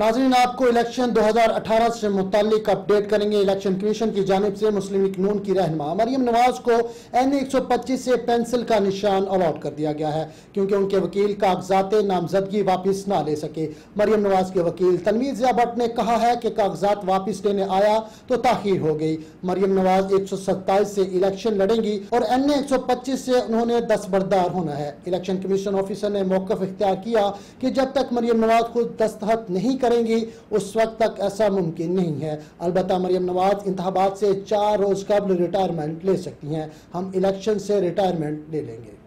नाजरीन, आपको इलेक्शन 2018 से मुतालिक अपडेट करेंगे। इलेक्शन कमीशन की जानब से मुस्लिम लीग नून की रहनमा मरियम नवाज़ को एन एक सौ पच्चीस से पेंसिल का निशान अलॉट कर दिया गया है, क्योंकि उनके वकील कागजात नामजदगी वापस ना ले सके। मरियम नवाज़ के वकील तनवीर जिया भट्ट ने कहा है कि कागजात वापस लेने आया तो ताखिर हो गई। मरियम नवाज़ एक सौ सत्ताईस से इलेक्शन लड़ेंगी और एन एक सौ पच्चीस से उन्होंने दस्तबरदार होना है। इलेक्शन कमीशन ऑफिसर ने मौकफ इख्तियार किया कि जब तक मरियम नवाज़ खुद दस्तखत नहीं कर करेंगी, उस वक्त तक ऐसा मुमकिन नहीं है। अलबत् मरियम नवाज़ इंतबात से चार रोज़ कबल रिटायरमेंट ले सकती हैं। हम इलेक्शन से रिटायरमेंट ले लेंगे।